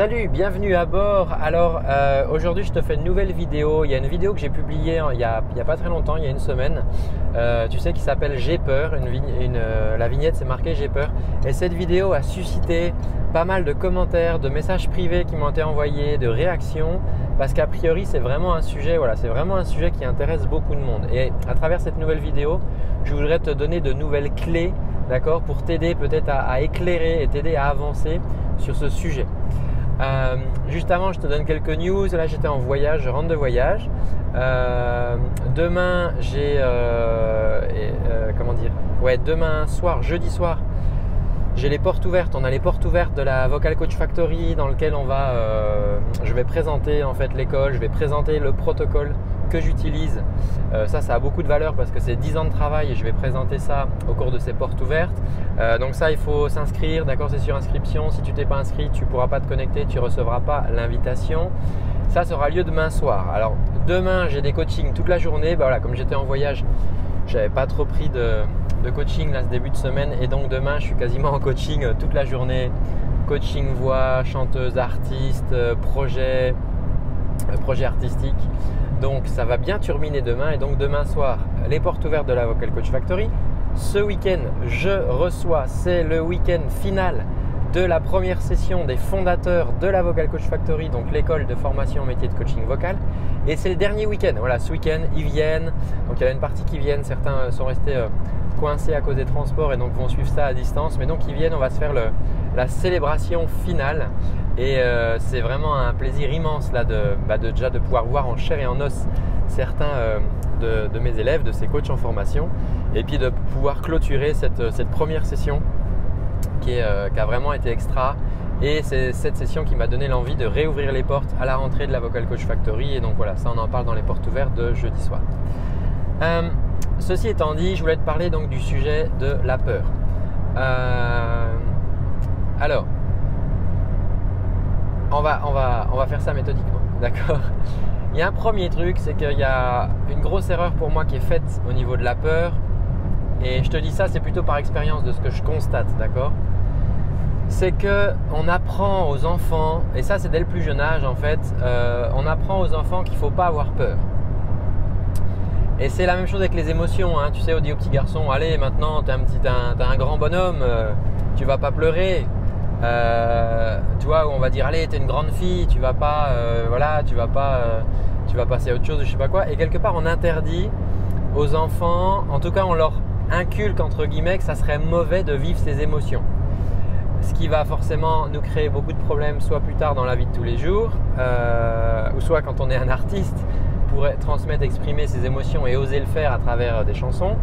Salut, bienvenue à bord. Alors euh, aujourd'hui je te fais une nouvelle vidéo. Il y a une vidéo que j'ai publiée il n'y a, pas très longtemps, il y a une semaine, euh, tu sais, qui s'appelle J'ai peur. Euh, la vignette c'est marqué J'ai peur. Et cette vidéo a suscité pas mal de commentaires, de messages privés qui m'ont été envoyés, de réactions, parce qu'a priori c'est vraiment un sujet, voilà, c'est vraiment un sujet qui intéresse beaucoup de monde. Et à travers cette nouvelle vidéo, je voudrais te donner de nouvelles clés, d'accord, pour t'aider peut-être à éclairer et t'aider à avancer sur ce sujet. Euh, juste avant, je te donne quelques news. Là, j'étais en voyage, je rentre de voyage. Euh, demain, j'ai. Euh, comment dire Ouais, demain soir, jeudi soir, j'ai les portes ouvertes. On a les portes ouvertes de la Vocal Coach Factory dans lequel on va. je vais présenter en fait l'école, je vais présenter le protocole que j'utilise. Euh, ça, ça a beaucoup de valeur parce que c'est 10 ans de travail et je vais présenter ça au cours de ces portes ouvertes. Euh, donc ça, il faut s'inscrire, d'accord, c'est sur inscription. Si tu t'es pas inscrit, tu pourras pas te connecter, tu recevras pas l'invitation. Ça sera lieu demain soir. Alors demain, j'ai des coachings toute la journée. Bah, voilà, comme j'étais en voyage, j'avais pas trop pris de, coaching là ce début de semaine et donc demain, je suis quasiment en coaching euh, toute la journée. Coaching voix, chanteuse, artiste, projet, projet artistique. Donc ça va bien terminer demain et donc demain soir, les portes ouvertes de la Vocal Coach Factory. Ce week-end, je reçois, c'est le week-end final de la première session des fondateurs de la Vocal Coach Factory, donc l'école de formation au métier de coaching vocal. Et c'est le dernier week-end. Voilà, ce week-end, ils viennent. Donc il y a une partie qui viennent, certains sont restés euh, coincés à cause des transports et donc vont suivre ça à distance. Mais donc ils viennent, on va se faire la célébration finale. Et euh, c'est vraiment un plaisir immense là de, bah, déjà de pouvoir voir en chair et en os certains euh, de, mes élèves, de ces coachs en formation, et puis de pouvoir clôturer cette, première session qui, qui, a vraiment été extra. Et c'est cette session qui m'a donné l'envie de réouvrir les portes à la rentrée de la Vocal Coach Factory. Et donc voilà, ça on en parle dans les portes ouvertes de jeudi soir. Euh, ceci étant dit, je voulais te parler donc du sujet de la peur. Euh, alors, on va, on, va, on va faire ça méthodiquement, d'accord? Il y a un premier truc, c'est qu'il y a une grosse erreur pour moi qui est faite au niveau de la peur. Et je te dis ça, c'est plutôt par expérience de ce que je constate, d'accord? C'est que on apprend aux enfants, et ça c'est dès le plus jeune âge en fait, euh, on apprend aux enfants qu'il ne faut pas avoir peur. Et c'est la même chose avec les émotions. Hein. Tu sais, on dit aux petits garçons, allez, maintenant, tu es, un grand bonhomme, euh, tu vas pas pleurer. Euh, tu vois, on va dire, allez, tu es une grande fille, tu vas pas, voilà, tu vas pas, tu vas passer à autre chose, je sais pas quoi. Et quelque part, on interdit aux enfants, en tout cas, on leur inculque, entre guillemets, que ça serait mauvais de vivre ces émotions ce qui va forcément nous créer beaucoup de problèmes, soit plus tard dans la vie de tous les jours, euh, ou soit quand on est un artiste, pour transmettre, exprimer ses émotions et oser le faire à travers des chansons.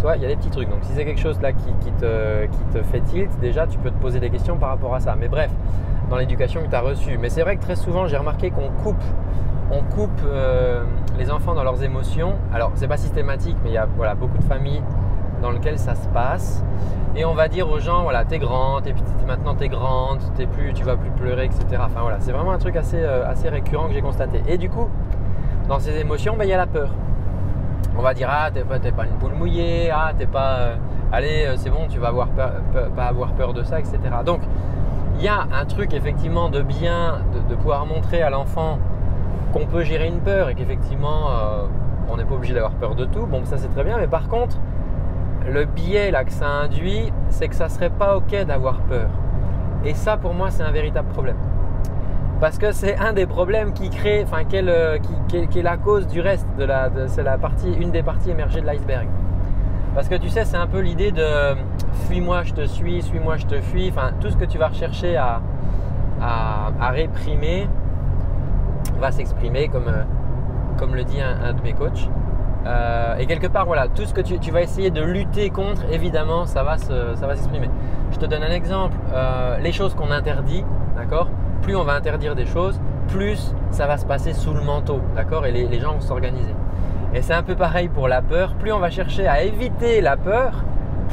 Toi, il y a des petits trucs. Donc, si c'est quelque chose là qui, te, qui te fait tilt, déjà, tu peux te poser des questions par rapport à ça. Mais bref, dans l'éducation que tu as reçue. Mais c'est vrai que très souvent, j'ai remarqué qu'on coupe, on coupe euh, les enfants dans leurs émotions. Alors, c'est pas systématique, mais il y a voilà, beaucoup de familles dans lesquelles ça se passe. Et on va dire aux gens voilà t'es grande et puis maintenant t'es grande t'es plus tu vas plus pleurer etc enfin voilà c'est vraiment un truc assez, euh, assez récurrent que j'ai constaté. Et du coup dans ces émotions ben, il y a la peur. On va dire ah t'es pas, pas une boule mouillée ah t'es pas euh, allez euh, c'est bon tu vas avoir pas avoir peur de ça etc donc il y a un truc effectivement de bien de, pouvoir montrer à l'enfant qu'on peut gérer une peur et qu'effectivement on n'est pas obligé d'avoir peur de tout. Bon ça c'est très bien mais par contre le biais là que ça induit, c'est que ça serait pas ok d'avoir peur. Et ça, pour moi, c'est un véritable problème. Parce que c'est un des problèmes qui crée, enfin, qui est, la cause du reste de la, c'est partie, une des parties émergées de l'iceberg. Parce que tu sais, c'est un peu l'idée de fuis-moi, je te suis, suis-moi, je te fuis. Enfin, tout ce que tu vas rechercher à, réprimer va s'exprimer, comme, comme le dit un de mes coachs. Euh, et quelque part, voilà, tout ce que tu, vas essayer de lutter contre, évidemment, ça va, s'exprimer. Je te donne un exemple. Euh, les choses qu'on interdit, d'accord? Plus on va interdire des choses, plus ça va se passer sous le manteau, d'accord? Et les, gens vont s'organiser. Et c'est un peu pareil pour la peur. Plus on va chercher à éviter la peur,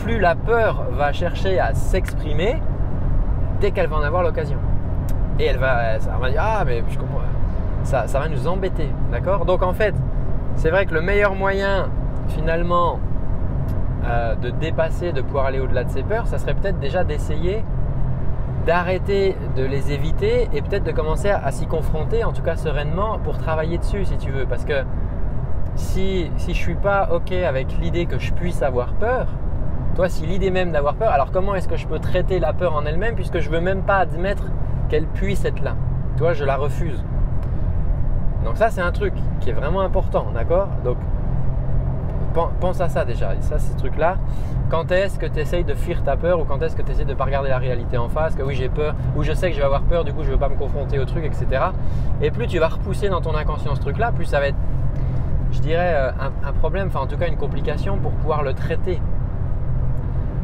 plus la peur va chercher à s'exprimer dès qu'elle va en avoir l'occasion. Et elle va, ça va dire ah mais je comprends, ça, ça va nous embêter, d'accord? Donc en fait, c'est vrai que le meilleur moyen finalement euh, de dépasser, de pouvoir aller au-delà de ses peurs, ça serait peut-être déjà d'essayer d'arrêter de les éviter et peut-être de commencer à, s'y confronter, en tout cas sereinement, pour travailler dessus si tu veux. Parce que si, si je suis pas OK avec l'idée que je puisse avoir peur, toi, si l'idée même d'avoir peur, alors comment est-ce que je peux traiter la peur en elle-même puisque je veux même pas admettre qu'elle puisse être là? Toi, je la refuse. Donc ça, c'est un truc qui est vraiment important, d'accord? Donc, pense à ça déjà. Ça, ces trucs-là. Quand est-ce que tu essayes de fuir ta peur ou quand est-ce que tu essayes de ne pas regarder la réalité en face? Que oui, j'ai peur ou je sais que je vais avoir peur, du coup, je ne veux pas me confronter au truc, etc. Et plus tu vas repousser dans ton inconscient ce truc-là, plus ça va être, je dirais, euh, un, problème, enfin en tout cas une complication pour pouvoir le traiter.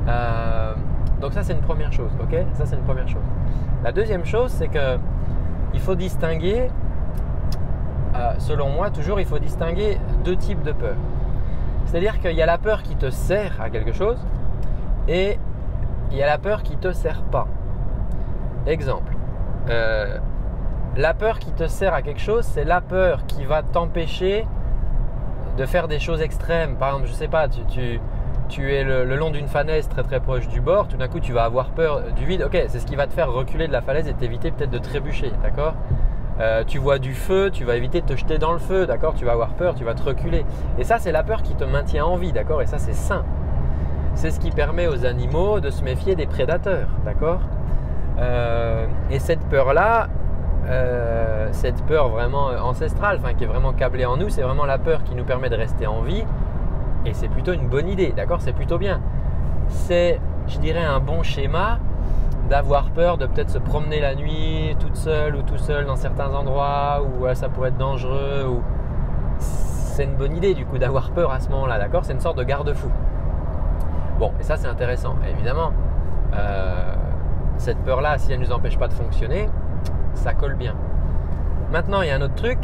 Euh, donc ça, c'est une première chose, ok? Ça, c'est une première chose. La deuxième chose, c'est que il faut distinguer, euh, selon moi, toujours, il faut distinguer deux types de peur. C'est-à-dire qu'il y a la peur qui te sert à quelque chose et il y a la peur qui te sert pas. Exemple, euh, la peur qui te sert à quelque chose, c'est la peur qui va t'empêcher de faire des choses extrêmes. Par exemple, je ne sais pas, tu, tu, es le, long d'une falaise très très proche du bord, tout d'un coup tu vas avoir peur du vide. Ok, c'est ce qui va te faire reculer de la falaise et t'éviter peut-être de trébucher, d'accord? Euh, tu vois du feu, tu vas éviter de te jeter dans le feu, d'accord Tu vas avoir peur, tu vas te reculer. Et ça, c'est la peur qui te maintient en vie, d'accord Et ça, c'est sain. C'est ce qui permet aux animaux de se méfier des prédateurs, d'accord euh, Et cette peur-là, euh, cette peur vraiment ancestrale, enfin qui est vraiment câblée en nous, c'est vraiment la peur qui nous permet de rester en vie. Et c'est plutôt une bonne idée, d'accord C'est plutôt bien. C'est, je dirais, un bon schéma d'avoir peur de peut-être se promener la nuit toute seule ou tout seul dans certains endroits où ça pourrait être dangereux. Ou... C'est une bonne idée du coup d'avoir peur à ce moment-là, d'accord? C'est une sorte de garde-fou. Bon, et ça c'est intéressant. évidemment, euh, cette peur-là, si elle ne nous empêche pas de fonctionner, ça colle bien. Maintenant, il y a un autre truc,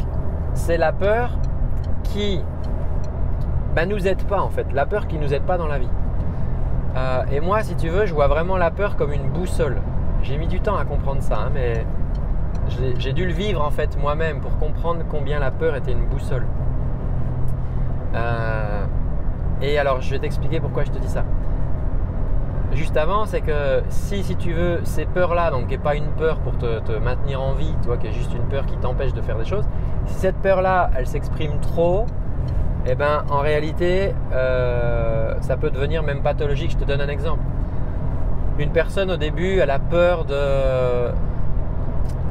c'est la peur qui ben, nous aide pas en fait, la peur qui nous aide pas dans la vie. Euh, et moi, si tu veux, je vois vraiment la peur comme une boussole. J'ai mis du temps à comprendre ça, hein, mais j'ai dû le vivre en fait moi-même pour comprendre combien la peur était une boussole. Euh, et alors, je vais t'expliquer pourquoi je te dis ça. Juste avant, c'est que si, tu veux, ces peurs-là, donc qui n'est pas une peur pour te, te, maintenir en vie, toi, qui est juste une peur qui t'empêche de faire des choses, si cette peur-là, elle s'exprime trop, eh ben, en réalité, euh, ça peut devenir même pathologique. Je te donne un exemple. Une personne au début, elle a peur de,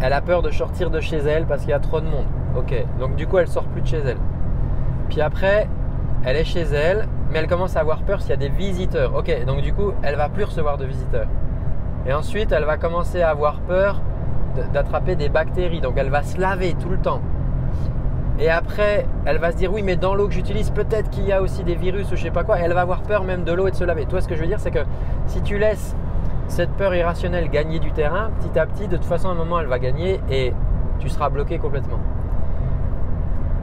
elle a peur de sortir de chez elle parce qu'il y a trop de monde. Ok, donc du coup, elle sort plus de chez elle. Puis après, elle est chez elle, mais elle commence à avoir peur s'il y a des visiteurs. Ok, donc du coup, elle va plus recevoir de visiteurs. Et ensuite, elle va commencer à avoir peur d'attraper des bactéries. Donc, elle va se laver tout le temps. Et après, elle va se dire oui, mais dans l'eau que j'utilise, peut-être qu'il y a aussi des virus ou je sais pas quoi. Et elle va avoir peur même de l'eau et de se laver. Toi, ce que je veux dire, c'est que si tu laisses cette peur irrationnelle gagner du terrain, petit à petit, de toute façon, à un moment, elle va gagner et tu seras bloqué complètement.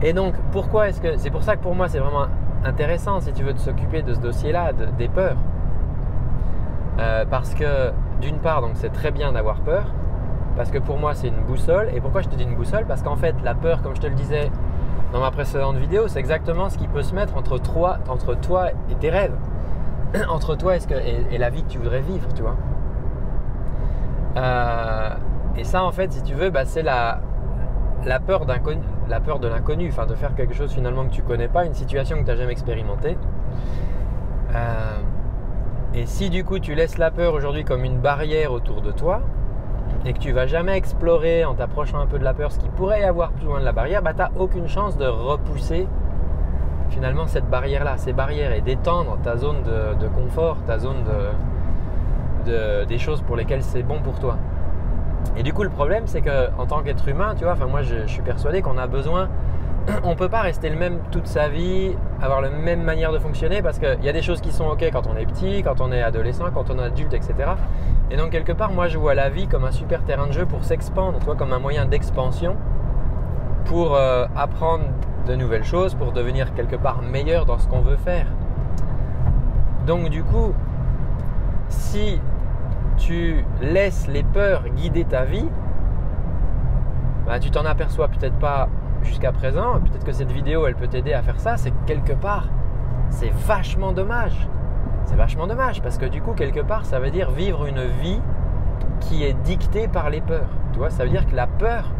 Et donc, pourquoi est-ce que. C'est pour ça que pour moi, c'est vraiment intéressant, si tu veux, de s'occuper de ce dossier-là, des peurs. Euh, parce que, d'une part, donc c'est très bien d'avoir peur. Parce que pour moi, c'est une boussole. Et pourquoi je te dis une boussole? Parce qu'en fait, la peur, comme je te le disais dans ma précédente vidéo, c'est exactement ce qui peut se mettre entre toi, et tes rêves. entre toi et, la vie que tu voudrais vivre, tu vois. Euh, et ça, en fait, si tu veux, bah, c'est la, la peur la peur de l'inconnu, enfin de faire quelque chose finalement que tu connais pas, une situation que tu n'as jamais expérimentée. Euh, et si du coup tu laisses la peur aujourd'hui comme une barrière autour de toi, et que tu vas jamais explorer en t'approchant un peu de la peur ce qui pourrait y avoir plus loin de la barrière, bah, tu n'as aucune chance de repousser finalement cette barrière-là, ces barrières et d'étendre ta zone de, confort, ta zone de, des choses pour lesquelles c'est bon pour toi. Et du coup, le problème, c'est qu'en tant qu'être humain, tu vois, moi je suis persuadé qu'on a besoin on peut pas rester le même toute sa vie, avoir la même manière de fonctionner parce qu'il y a des choses qui sont ok quand on est petit, quand on est adolescent, quand on est adulte, etc. Et donc quelque part, moi je vois la vie comme un super terrain de jeu pour s'expandre, comme un moyen d'expansion, pour euh, apprendre de nouvelles choses, pour devenir quelque part meilleur dans ce qu'on veut faire. Donc du coup, si tu laisses les peurs guider ta vie, bah, tu t'en aperçois peut-être pas jusqu'à présent, peut-être que cette vidéo elle peut t'aider à faire ça, c'est quelque part, c'est vachement dommage. C'est vachement dommage parce que du coup, quelque part, ça veut dire vivre une vie qui est dictée par les peurs. Tu vois, ça veut dire que la peur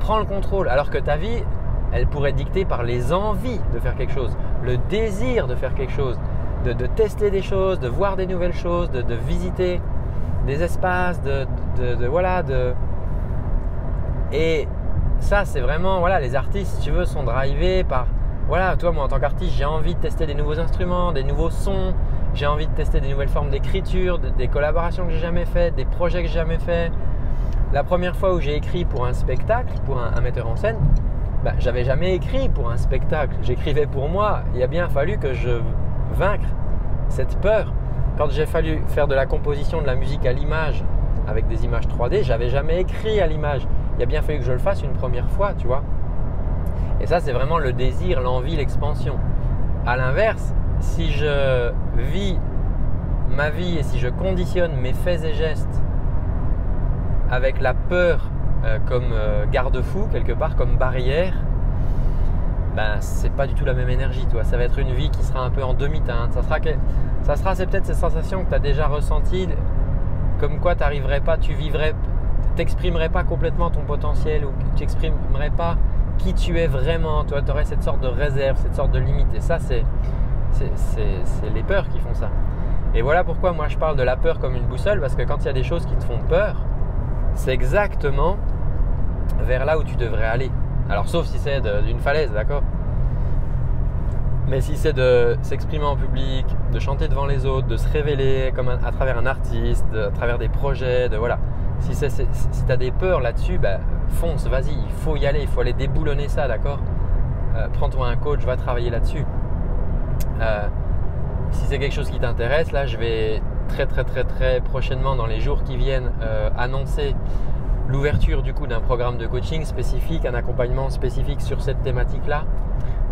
prend le contrôle, alors que ta vie, elle pourrait être dictée par les envies de faire quelque chose, le désir de faire quelque chose, de, tester des choses, de voir des nouvelles choses, de, visiter des espaces, de, de, voilà, de et ça c'est vraiment voilà les artistes si tu veux sont drivés par voilà toi moi en tant qu'artiste j'ai envie de tester des nouveaux instruments, des nouveaux sons, j'ai envie de tester des nouvelles formes d'écriture, des collaborations que j'ai jamais faites, des projets que j'ai jamais fait. La première fois où j'ai écrit pour un spectacle, pour un, metteur en scène, bah, j'avais jamais écrit pour un spectacle. J'écrivais pour moi. Il a bien fallu que je vaincre cette peur. Quand j'ai fallu faire de la composition de la musique à l'image avec des images 3D, j'avais jamais écrit à l'image. Il a bien fallu que je le fasse une première fois, tu vois. Et ça, c'est vraiment le désir, l'envie, l'expansion. À l'inverse, si je vis ma vie et si je conditionne mes faits et gestes avec la peur euh, comme euh, garde-fou quelque part, comme barrière, ben c'est pas du tout la même énergie, toi. Ça va être une vie qui sera un peu en demi-teinte. Ça sera, ça sera c'est peut-être cette sensation que tu as déjà ressentie, comme quoi tu n'arriverais pas, tu vivrais, t'exprimerais pas complètement ton potentiel ou tu n'exprimerais pas qui tu es vraiment. Toi, tu aurais cette sorte de réserve, cette sorte de limite. Et ça, c'est c'est les peurs qui font ça. Et voilà pourquoi moi je parle de la peur comme une boussole, parce que quand il y a des choses qui te font peur, c'est exactement vers là où tu devrais aller. Alors sauf si c'est d'une falaise, d'accord? Mais si c'est de s'exprimer en public, de chanter devant les autres, de se révéler comme à travers un artiste, à travers des projets, de voilà. Si, si tu as des peurs là-dessus, bah, fonce, vas-y, il faut y aller, il faut aller déboulonner ça, d'accord euh, Prends-toi un coach, va travailler là-dessus. Euh, si c'est quelque chose qui t'intéresse, là, je vais très très très très prochainement, dans les jours qui viennent, euh, annoncer l'ouverture du coup d'un programme de coaching spécifique, un accompagnement spécifique sur cette thématique-là.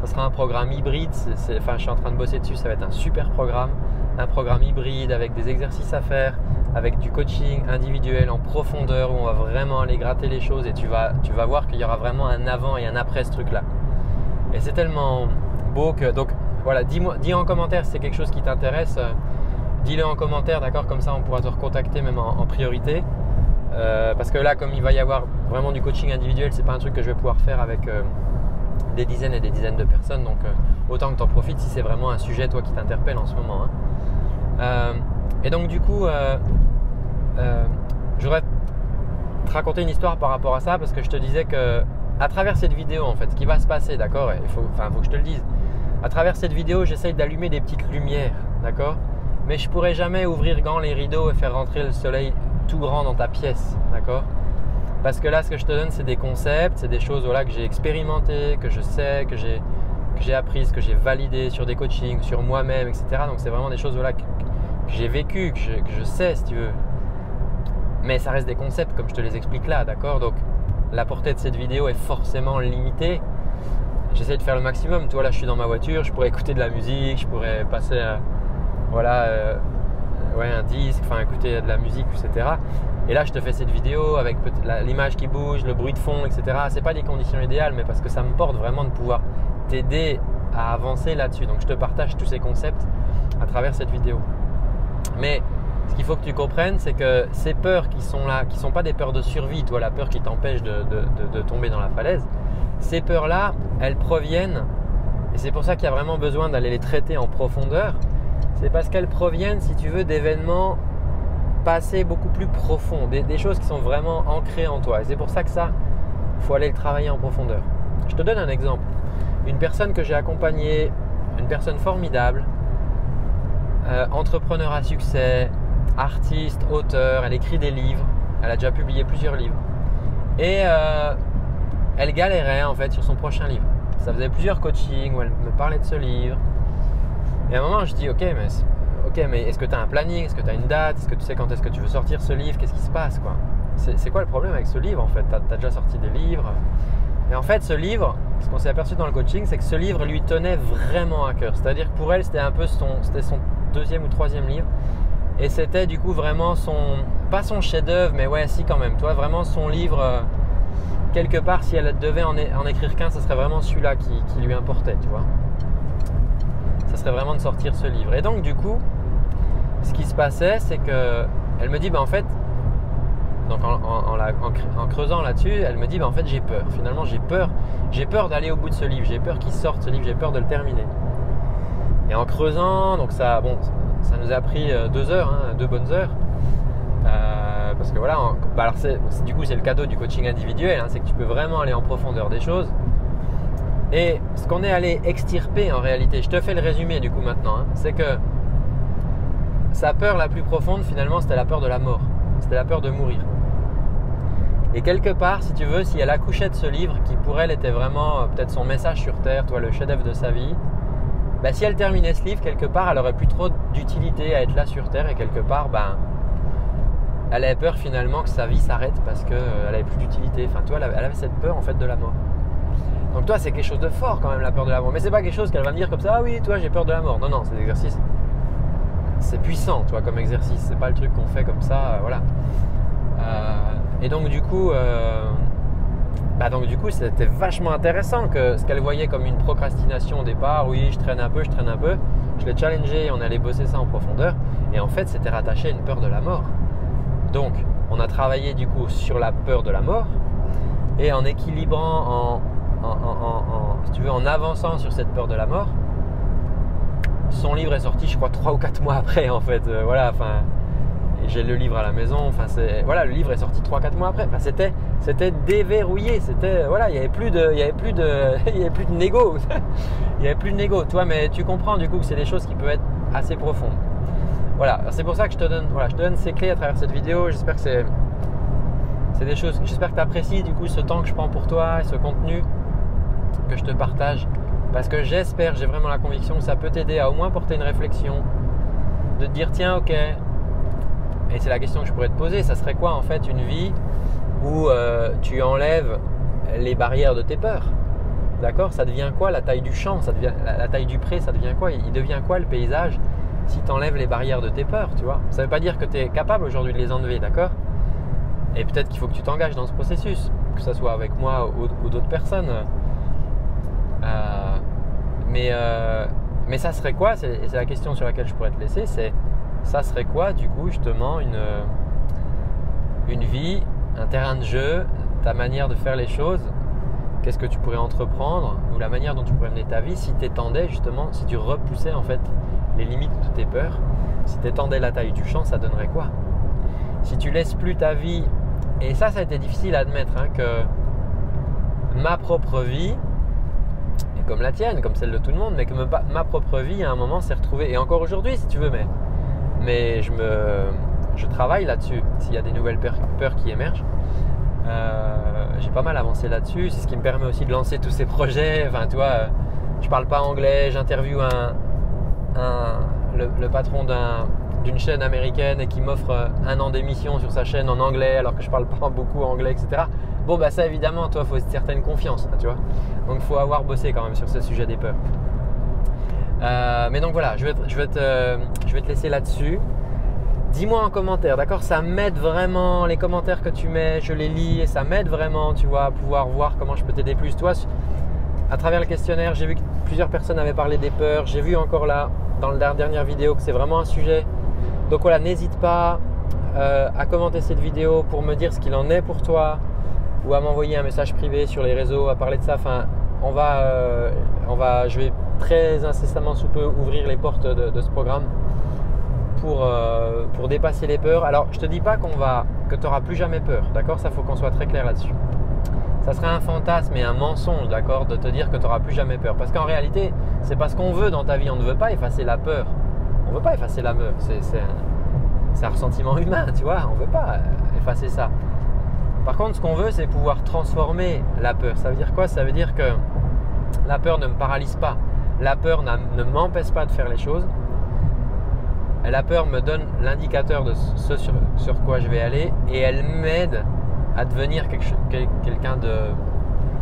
Ça sera un programme hybride. enfin, je suis en train de bosser dessus. Ça va être un super programme, un programme hybride avec des exercices à faire, avec du coaching individuel en profondeur où on va vraiment aller gratter les choses et tu vas, tu vas voir qu'il y aura vraiment un avant et un après ce truc-là. Et c'est tellement beau que donc voilà, dis-moi, dis en commentaire si c'est quelque chose qui t'intéresse. Euh, dis-le en commentaire, d'accord Comme ça, on pourra te recontacter même en, priorité. Euh, parce que là, comme il va y avoir vraiment du coaching individuel, c'est pas un truc que je vais pouvoir faire avec euh, des dizaines et des dizaines de personnes. Donc, autant que tu en profites si c'est vraiment un sujet, toi, qui t'interpelle en ce moment. Hein. et donc, du coup, je voudrais te raconter une histoire par rapport à ça parce que je te disais que à travers cette vidéo, en fait, ce qui va se passer, d'accord Il faut, faut que je te le dise à travers cette vidéo, j'essaye d'allumer des petites lumières, d'accord Mais je pourrais jamais ouvrir grand les rideaux et faire rentrer le soleil tout grand dans ta pièce, d'accord Parce que là, ce que je te donne, c'est des concepts, c'est des choses voilà, que j'ai expérimentées, que je sais, que j'ai que j'ai apprises, que j'ai validées sur des coachings, sur moi-même, etc. Donc c'est vraiment des choses voilà, que, j'ai vécues, que je, que sais, si tu veux. Mais ça reste des concepts comme je te les explique là, d'accord? Donc la portée de cette vidéo est forcément limitée j'essaie de faire le maximum. Toi, là, je suis dans ma voiture, je pourrais écouter de la musique, je pourrais passer, voilà, euh, ouais, un disque, enfin, écouter de la musique, etc. Et là, je te fais cette vidéo avec l'image qui bouge, le bruit de fond, etc. C'est pas des conditions idéales, mais parce que ça me porte vraiment de pouvoir t'aider à avancer là-dessus. Donc, je te partage tous ces concepts à travers cette vidéo. Mais ce qu'il faut que tu comprennes, c'est que ces peurs qui sont là, qui ne sont pas des peurs de survie, toi, la peur qui t'empêche de tomber dans la falaise, ces peurs-là, elles proviennent, et c'est pour ça qu'il y a vraiment besoin d'aller les traiter en profondeur, c'est parce qu'elles proviennent, si tu veux, d'événements passés beaucoup plus profonds, des, choses qui sont vraiment ancrées en toi. Et c'est pour ça que ça, faut aller le travailler en profondeur. Je te donne un exemple. Une personne que j'ai accompagnée, une personne formidable, euh, entrepreneur à succès, artiste, auteur, elle écrit des livres, elle a déjà publié plusieurs livres. Et euh, elle galérait en fait sur son prochain livre. Ça faisait plusieurs coachings où elle me parlait de ce livre. Et à un moment, je dis Ok, mais, ok, mais est-ce que tu as un planning? Est-ce que tu as une date? Est-ce que tu sais quand est-ce que tu veux sortir ce livre? Qu'est-ce qui se passe quoi? C'est, quoi le problème avec ce livre en fait? Tu as, déjà sorti des livres. Et en fait, ce livre, ce qu'on s'est aperçu dans le coaching, c'est que ce livre lui tenait vraiment à cœur. C'est-à-dire que pour elle, c'était un peu son, son deuxième ou troisième livre. Et c'était du coup vraiment son, pas son chef-d'œuvre, mais ouais, si quand même, toi, vraiment son livre. Euh, quelque part, si elle devait en, écrire qu'un, ce serait vraiment celui-là qui, lui importait, tu vois. Ça serait vraiment de sortir ce livre. Et donc, du coup, ce qui se passait, c'est que elle me dit, bah, en fait, en, creusant là-dessus, elle me dit bah, en fait j'ai peur. Finalement j'ai peur, j'ai peur d'aller au bout de ce livre, j'ai peur qu'il sorte ce livre, j'ai peur de le terminer. Et en creusant, donc ça, bon, ça nous a pris euh, deux heures, hein, deux bonnes heures. Euh, parce que voilà, bah, du coup c'est le cadeau du coaching individuel, hein, c'est que tu peux vraiment aller en profondeur des choses. Et ce qu'on est allé extirper en réalité, je te fais le résumé du coup maintenant, hein, c'est que sa peur la plus profonde finalement c'était la peur de la mort, c'était la peur de mourir. Et quelque part, si tu veux, si elle accouchait de ce livre, qui pour elle était vraiment euh, peut-être son message sur Terre, toi, le chef-d'œuvre de sa vie, bah, si elle terminait ce livre, quelque part, elle aurait plus trop d'utilité à être là sur Terre et quelque part, ben, elle avait peur finalement que sa vie s'arrête parce qu'elle euh, n'avait plus d'utilité. Enfin, toi, elle avait, cette peur en fait de la mort. Donc toi, c'est quelque chose de fort quand même la peur de la mort. Mais c'est pas quelque chose qu'elle va me dire comme ça. Ah oui, toi, j'ai peur de la mort. Non, non, c'est l'exercice. C'est puissant, toi, comme exercice. C'est pas le truc qu'on fait comme ça, euh, voilà. Et donc du coup, euh, bah donc du coup, c'était vachement intéressant que ce qu'elle voyait comme une procrastination au départ, oui, je traîne un peu, je traîne un peu. Je l'ai challengé, on allait bosser ça en profondeur. Et en fait, c'était rattaché à une peur de la mort. Donc, on a travaillé du coup sur la peur de la mort et en équilibrant, en, tu veux, en avançant sur cette peur de la mort. Son livre est sorti, je crois, trois ou quatre mois après, en fait. Euh, voilà, enfin, j'ai le livre à la maison. Enfin, c'est voilà, le livre est sorti 3-4 mois après. Enfin, c'était c'était déverrouillé. C'était voilà, il y avait plus de il y avait plus de il y avait plus de négo. il y avait plus de négo. Toi, mais tu comprends du coup que c'est des choses qui peuvent être assez profondes. Voilà, c'est pour ça que je te donne voilà, je te donne ces clés à travers cette vidéo. J'espère que c'est c'est des choses. J'espère que tu apprécies du coup ce temps que je prends pour toi et ce contenu que je te partage. Parce que j'espère, j'ai vraiment la conviction que ça peut t'aider à au moins porter une réflexion, de te dire tiens ok, et c'est la question que je pourrais te poser, ça serait quoi en fait une vie où euh, tu enlèves les barrières de tes peurs? D'accord? Ça devient quoi la taille du champ? Ça devient, la, taille du pré, ça devient quoi? Il devient quoi le paysage si tu enlèves les barrières de tes peurs, tu vois? Ça ne veut pas dire que tu es capable aujourd'hui de les enlever, d'accord? Et peut-être qu'il faut que tu t'engages dans ce processus, que ce soit avec moi ou, d'autres personnes. Euh, mais, euh, mais ça serait quoi? C'est la question sur laquelle je pourrais te laisser, c'est ça serait quoi du coup justement une, une vie, un terrain de jeu, ta manière de faire les choses? Qu'est-ce que tu pourrais entreprendre? Ou la manière dont tu pourrais mener ta vie si tu étendais justement, si tu repoussais en fait les limites de tes peurs, si tu étendais la taille du champ, ça donnerait quoi? Si tu laisses plus ta vie, et ça, ça a été difficile à admettre, hein, que ma propre vie, et comme la tienne, comme celle de tout le monde, mais que ma propre vie à un moment s'est retrouvée, et encore aujourd'hui si tu veux, mais mais je, me, je travaille là-dessus. S'il y a des nouvelles peurs qui émergent, euh, j'ai pas mal avancé là-dessus. C'est ce qui me permet aussi de lancer tous ces projets. Enfin, tu vois, euh, je parle pas anglais, j'interviewe un, le, patron d'une chaîne américaine et qui m'offre un an d'émission sur sa chaîne en anglais alors que je parle pas beaucoup anglais, etc. Bon, bah ça évidemment, toi, il faut une certaine confiance, tu vois. Donc, il faut avoir bossé quand même sur ce sujet des peurs. Euh, mais donc voilà, je vais, te, je vais, te, je vais te laisser là-dessus. Dis-moi en commentaire, d'accord? Ça m'aide vraiment, les commentaires que tu mets, je les lis et ça m'aide vraiment, tu vois, à pouvoir voir comment je peux t'aider plus. Toi, à travers le questionnaire, j'ai vu que plusieurs personnes avaient parlé des peurs. J'ai vu encore là, dans la dernière vidéo, que c'est vraiment un sujet. Donc voilà, n'hésite pas euh, à commenter cette vidéo pour me dire ce qu'il en est pour toi ou à m'envoyer un message privé sur les réseaux, à parler de ça. On va, euh, on va, je vais très incessamment sous peu ouvrir les portes de, ce programme pour, euh, pour dépasser les peurs. Alors, je te dis pas qu'on va, que tu n'auras plus jamais peur, d'accord? Ça, faut qu'on soit très clair là-dessus. Ça serait un fantasme et un mensonge, d'accord, de te dire que tu n'auras plus jamais peur. Parce qu'en réalité, c'est parce qu'on veut dans ta vie, on ne veut pas effacer la peur. On ne veut pas effacer la peur. C'est un, un ressentiment humain, tu vois. On ne veut pas effacer ça. Par contre, ce qu'on veut, c'est pouvoir transformer la peur. Ça veut dire quoi? Ça veut dire que la peur ne me paralyse pas. La peur ne m'empêche pas de faire les choses. La peur me donne l'indicateur de ce sur, quoi je vais aller et elle m'aide à devenir quelqu'un de.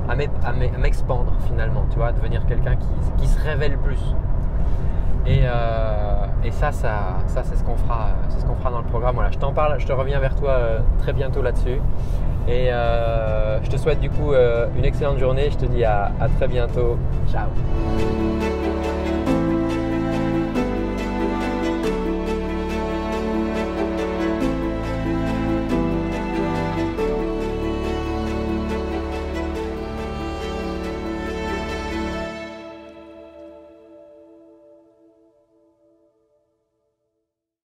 à m'expandre finalement, tu vois, à devenir quelqu'un qui, se révèle plus. Et, euh, ça, ça, c'est ce qu'on fera, c'est ce qu'on fera dans le programme. Voilà, je t'en parle, je te reviens vers toi euh, très bientôt là-dessus. Et euh, je te souhaite du coup une excellente journée. Je te dis à très bientôt. Ciao